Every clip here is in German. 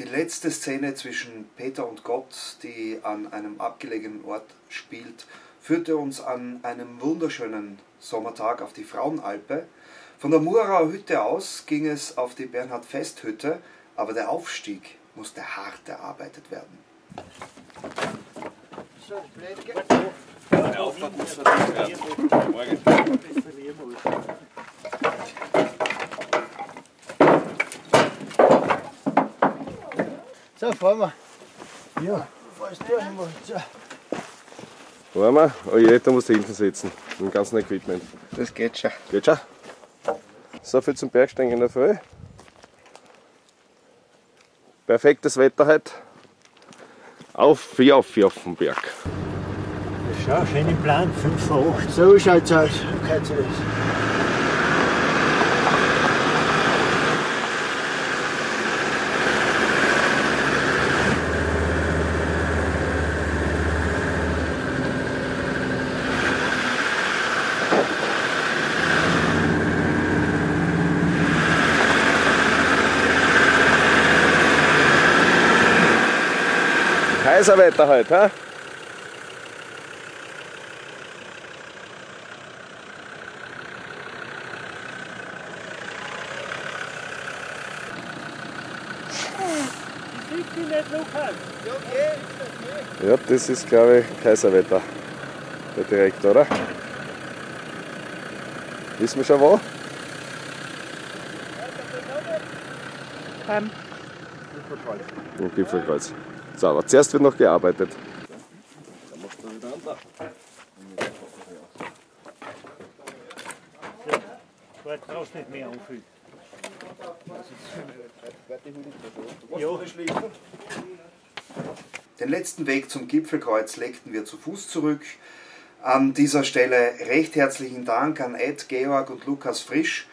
Die letzte Szene zwischen Peter und Gott, die an einem abgelegenen Ort spielt, führte uns an einem wunderschönen Sommertag auf die Frauenalpe. Von der Murauer Hütte aus ging es auf die Bernhard Festhütte, aber der Aufstieg musste hart erarbeitet werden. So, fahren wir. Ja. Fährst du einmal. So. Wollen wir? Oh je, da musst du hinten sitzen. Mit dem ganzen Equipment. Das geht schon. Geht schon? So viel zum Bergsteigen in der Früh. Perfektes Wetter heute. Auf, wie auf, wie auf den Berg. Schau, schön im Plan, 5 vor 8. So schaut's aus. Kennt ihr das? Kaiserwetter heute, nicht Lukas. Ja, das ist glaube ich Kaiserwetter. Der Direktor, oder? Wissen wir schon wo? Beim Im Gipfelkreuz. So, aber zuerst wird noch gearbeitet. Du brauchst nicht mehr anfühlen. Den letzten Weg zum Gipfelkreuz legten wir zu Fuß zurück. An dieser Stelle recht herzlichen Dank an Ed, Georg und Lukas Frisch,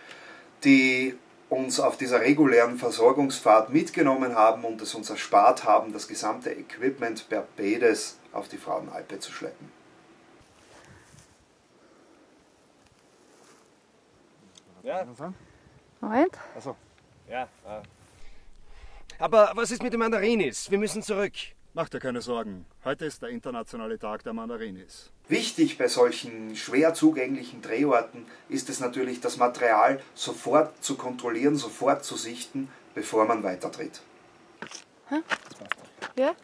die uns auf dieser regulären Versorgungsfahrt mitgenommen haben und es uns erspart haben, das gesamte Equipment per Bedes auf die Frauenalpe zu schleppen. Moment. Ja. Aber was ist mit den Mandarinis? Wir müssen zurück. Mach dir keine Sorgen. Heute ist der internationale Tag der Mandarinis. Wichtig bei solchen schwer zugänglichen Drehorten ist es natürlich, das Material sofort zu kontrollieren, sofort zu sichten, bevor man weiterdreht. Ja?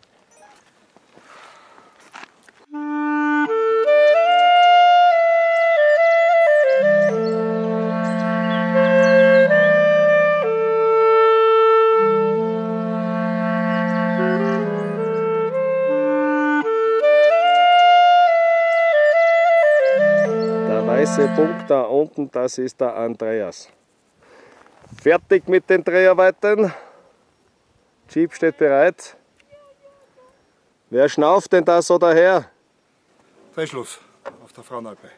Weiße Punkt da unten, das ist der Andreas. Fertig mit den Dreharbeiten. Jeep steht bereit. Wer schnauft denn da so daher? Freischluss auf der Frauenalpe.